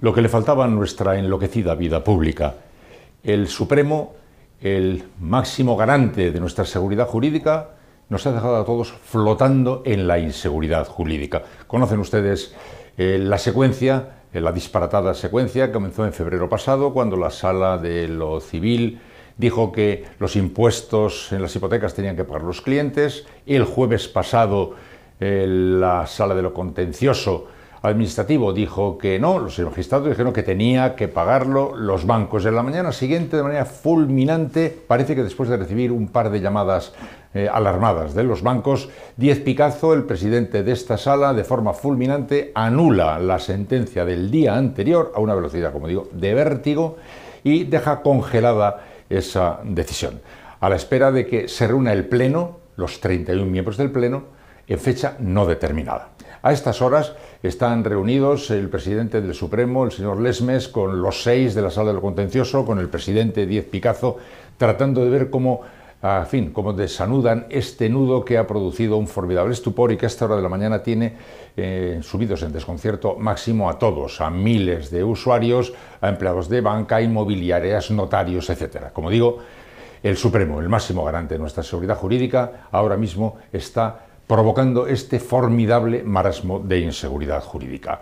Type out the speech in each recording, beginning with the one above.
lo que le faltaba a nuestra enloquecida vida pública. El Supremo, el máximo garante de nuestra seguridad jurídica, nos ha dejado a todos flotando en la inseguridad jurídica. Conocen ustedes eh, la secuencia, eh, la disparatada secuencia que comenzó en febrero pasado, cuando la sala de lo civil dijo que los impuestos en las hipotecas tenían que pagar los clientes. El jueves pasado, eh, la sala de lo contencioso administrativo dijo que no, los magistrados dijeron que tenía que pagarlo los bancos. En la mañana siguiente, de manera fulminante, parece que después de recibir un par de llamadas eh, alarmadas de los bancos, Diez Picazo, el presidente de esta sala, de forma fulminante, anula la sentencia del día anterior a una velocidad, como digo, de vértigo y deja congelada esa decisión, a la espera de que se reúna el Pleno, los 31 miembros del Pleno, en fecha no determinada. A estas horas están reunidos el presidente del Supremo, el señor Lesmes, con los seis de la sala del contencioso, con el presidente Diez Picazo, tratando de ver cómo, a fin, desanudan este nudo que ha producido un formidable estupor y que a esta hora de la mañana tiene eh, subidos en desconcierto máximo a todos, a miles de usuarios, a empleados de banca, inmobiliarias, notarios, etc. Como digo, el Supremo, el máximo garante de nuestra seguridad jurídica, ahora mismo está provocando este formidable marasmo de inseguridad jurídica.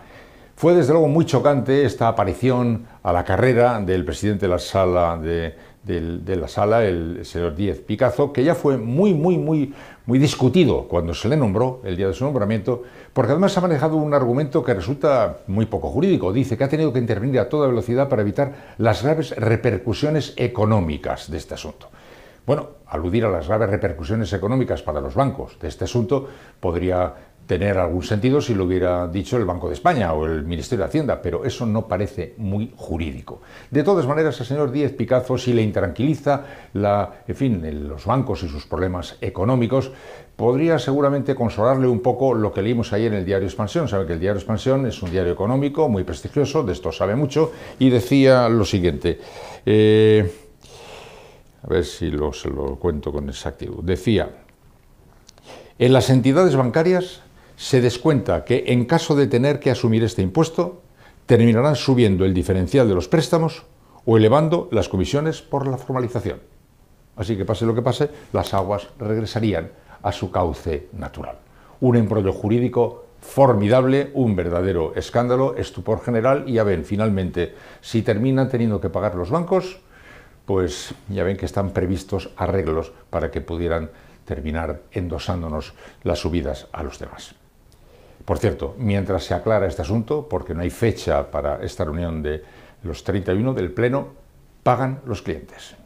Fue desde luego muy chocante esta aparición a la carrera del presidente de la sala, el señor Díez Picazo, que ya fue muy, muy, muy, muy discutido cuando se le nombró, el día de su nombramiento, porque además ha manejado un argumento que resulta muy poco jurídico. Dice que ha tenido que intervenir a toda velocidad para evitar las graves repercusiones económicas de este asunto. Bueno, aludir a las graves repercusiones económicas para los bancos de este asunto podría tener algún sentido si lo hubiera dicho el Banco de España o el Ministerio de Hacienda, pero eso no parece muy jurídico. De todas maneras, al señor Díez Picazo, si le intranquiliza la, en fin, los bancos y sus problemas económicos, podría seguramente consolarle un poco lo que leímos ayer en el diario Expansión. Sabe que el diario Expansión es un diario económico muy prestigioso, de esto sabe mucho, y decía lo siguiente. Eh, a ver si lo, se lo cuento con exactitud. Decía, en las entidades bancarias se descuenta que en caso de tener que asumir este impuesto, terminarán subiendo el diferencial de los préstamos o elevando las comisiones por la formalización. Así que pase lo que pase, las aguas regresarían a su cauce natural. Un embrollo jurídico formidable, un verdadero escándalo, estupor general y ya ven, finalmente, si terminan teniendo que pagar los bancos, pues ya ven que están previstos arreglos para que pudieran terminar endosándonos las subidas a los demás. Por cierto, mientras se aclara este asunto, porque no hay fecha para esta reunión de los 31 del Pleno, pagan los clientes.